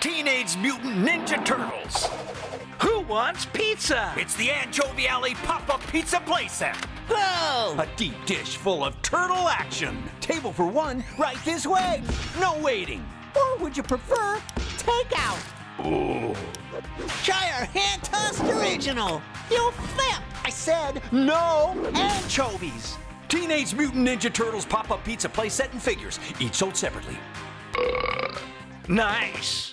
Teenage Mutant Ninja Turtles. Who wants pizza? It's the Anchovy Alley pop-up pizza playset. Whoa! A deep dish full of turtle action. Table for one, right this way. No waiting. Or would you prefer takeout? Ooh. Try our hand-tossed original. You'll flip. I said no anchovies. Teenage Mutant Ninja Turtles pop-up pizza playset and figures, each sold separately. Nice.